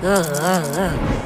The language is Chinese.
嗯嗯嗯。